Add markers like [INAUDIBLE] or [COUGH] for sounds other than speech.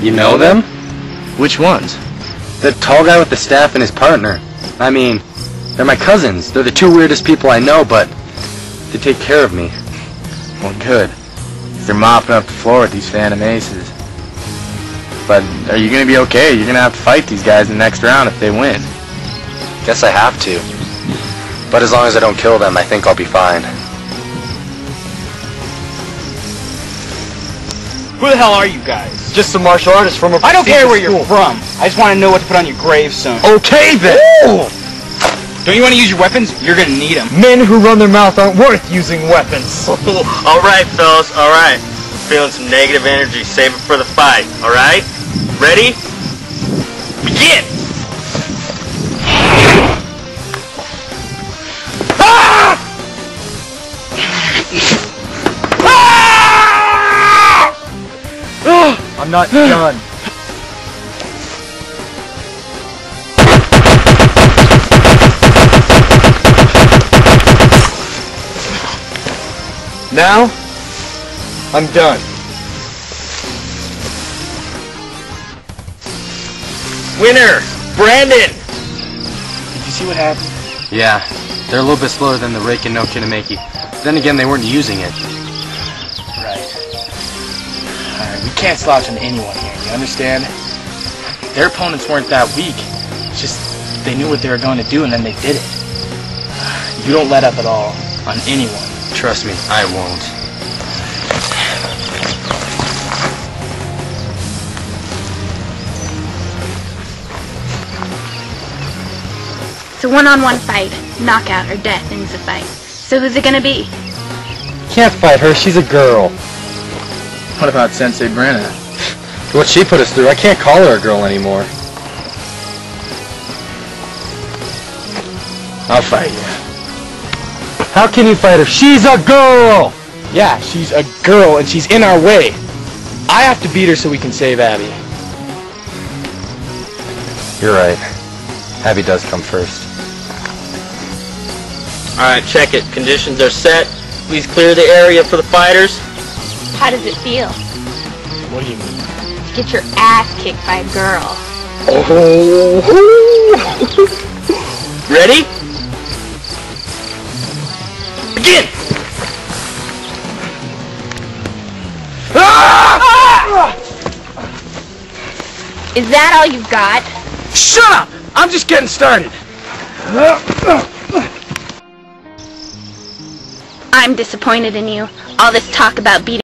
You know them? Which ones? The tall guy with the staff and his partner. I mean, they're my cousins. They're the two weirdest people I know, but they take care of me. Well, good. They're mopping up the floor with these Phantom Aces. But are you going to be okay? You're going to have to fight these guys in the next round if they win. Guess I have to. But as long as I don't kill them, I think I'll be fine. Who the hell are you guys? Just some martial artists from a I don't care where prestigious you're from. I just want to know what to put on your gravestone. Okay then! Don't you want to use your weapons? You're gonna need them. Men who run their mouth aren't worth using weapons. [LAUGHS] all right, fellas, all right. I'm Feeling some negative energy. Save it for the fight, all right? Ready? Begin! I'm not [GASPS] done. Now, I'm done. Winner, Brandon! Did you see what happened? Yeah, they're a little bit slower than the Rake and no Kinameki. Then again, they weren't using it. Right. We can't slouch into anyone here, you understand? Their opponents weren't that weak. It's just they knew what they were going to do and then they did it. You don't let up at all on anyone. Trust me, I won't. It's a one-on-one fight. Knockout or death ends the fight. So who's it gonna be? Can't fight her, she's a girl. What about Sensei Brenna? What she put us through, I can't call her a girl anymore. I'll fight you. How can you fight her? She's a girl! Yeah, she's a girl and she's in our way. I have to beat her so we can save Abby. You're right. Abby does come first. All right, check it. Conditions are set. Please clear the area for the fighters. How does it feel What do you mean? to get your ass kicked by a girl? Oh. [LAUGHS] Ready? Begin! Ah! Is that all you've got? Shut up! I'm just getting started. I'm disappointed in you. All this talk about beating